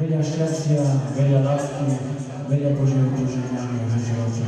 veľa šťastia, veľa lásky, veľa Božieho požehnania v živote.